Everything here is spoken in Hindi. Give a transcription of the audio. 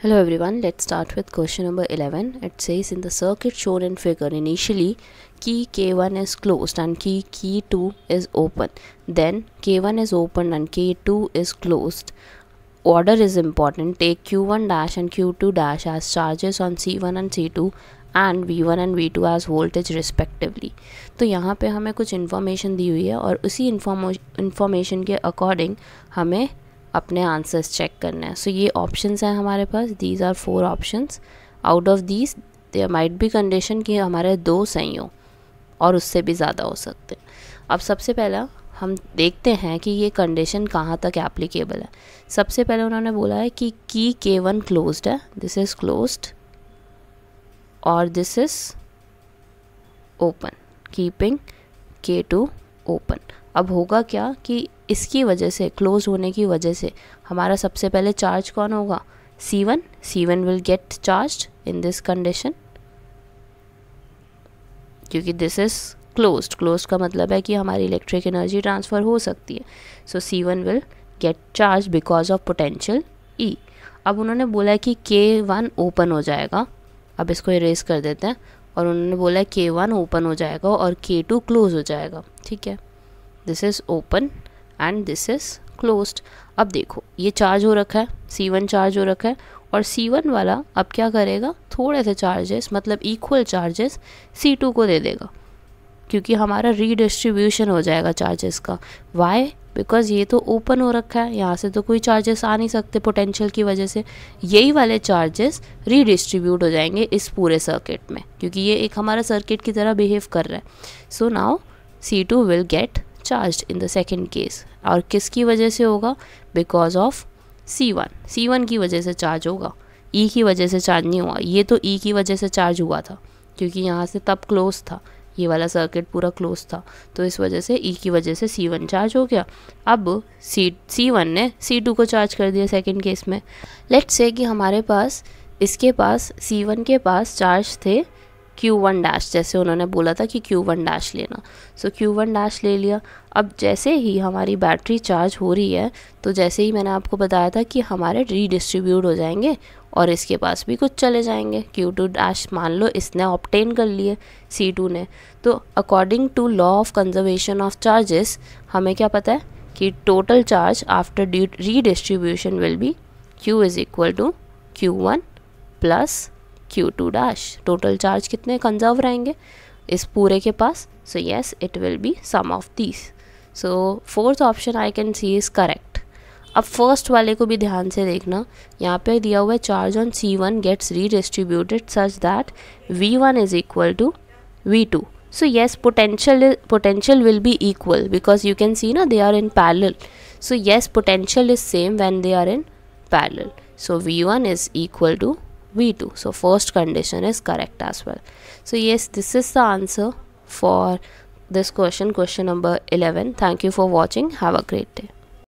Hello everyone, let's start with question number 11. It says in the circuit shown in figure initially key K1 is closed and key K2 is open. Then K1 is open and K2 is closed. Order is important. Take Q1 dash and Q2 dash as charges on C1 and C2 and V one and V two as voltage respectively तो यहाँ पे हमें कुछ इन्फॉर्मेशन दी हुई है और उसी इन्फॉर्मेशन के अकॉर्डिंग हमें अपने आंसर्स चेक करने हैं। सो so, ये ऑप्शंस हैं हमारे पास। These are four options out of these there might be condition कि हमारे दो सही हो और उससे भी ज़्यादा हो सकते हैं। अब सबसे पहला हम देखते हैं कि ये कंडीशन कहाँ तक एप्लीकेबल है। सबसे पहले उन्होंने बोला है कि की के वन क्लोज है। दिस इज़ क्लोज्ड और this is open keeping K two open अब होगा क्या कि इसकी वजह से क्लोज होने की वजह से हमारा सबसे पहले चार्ज कौन होगा? C one C one will get charge in this condition क्योंकि दिस इज़ क्लोज्ड क्लोज का मतलब है कि हमारी इलेक्ट्रिक एनर्जी ट्रांसफ़र हो सकती है। So C one will get charge because of potential E अब उन्होंने बोला है कि के वन ओपन हो जाएगा। अब इसको इरेज कर देते हैं। और उन्होंने बोला के वन ओपन हो जाएगा और के टू क्लोज हो जाएगा। ठीक है? This is open and this is closed अब देखो, ये चार्ज हो रखा है सी वन चार्ज हो रखा है और सी वन वाला अब क्या करेगा? थोड़े से चार्जेस मतलब इक्वल चार्जेस सी टू को दे देगा, क्योंकि हमारा रीडिस्ट्रीब्यूशन हो जाएगा चार्जेस का। वाई बिकॉज़ ये तो ओपन हो रखा है, यहाँ से तो कोई चार्जेस आ नहीं सकते पोटेंशियल की वजह से। यही वाले चार्जेस रीडिस्ट्रीब्यूट हो जाएँगे इस पूरे सर्किट में, क्योंकि ये एक हमारा सर्किट की तरह बिहेव कर रहा है। So now C two will get charge in the second case और किसकी वजह से होगा? Because of C one C one की वजह से चार्ज होगा। E की वजह से चार्ज नहीं हुआ ये तो e की वजह से चार्ज हुआ था, क्योंकि यहाँ से तब क्लोज था। ये वाला सर्किट पूरा क्लोज था। तो इस वजह से ई e की वजह से सी वन चार्ज हो गया। अब सी वन ने सी टू को चार्ज कर दिया सेकेंड केस में। लेट्स से कि हमारे पास, इसके पास सी वन के पास चार्ज थे क्यू वन डैश जैसे उन्होंने बोला था कि क्यू वन डैश लेना। सो क्यू वन डैश ले लिया। अब जैसे ही हमारी बैटरी चार्ज हो रही है तो जैसे ही मैंने आपको बताया था कि हमारे रीडिस्ट्रीब्यूट हो जाएँगे और इसके पास भी कुछ चले जाएँगे। क्यू टू डैश मान लो, इसने ऑप्टेन कर लिए सी टू ने। तो according to law of conservation of charges हमें क्या पता है कि total charge after redistribution will be Q is equal to Q one plus Q two dash total charge कितने कंजर्व रहेंगे? इस पूरे के पास? So yes it will be sum of these so fourth option I can see is correct अब फ़र्स्ट वाले को भी ध्यान से देखना। यहाँ पे दिया हुआ है charge on C one gets redistributed such that V one is equal to V two so so, yes, potential potential will be equal because you can see na they are in parallel. So, yes, potential is same when they are in parallel. So v1 is equal to v2 so first condition is correct as well. So yes this is the answer for this question question number 11 thank you for watching. Have a great day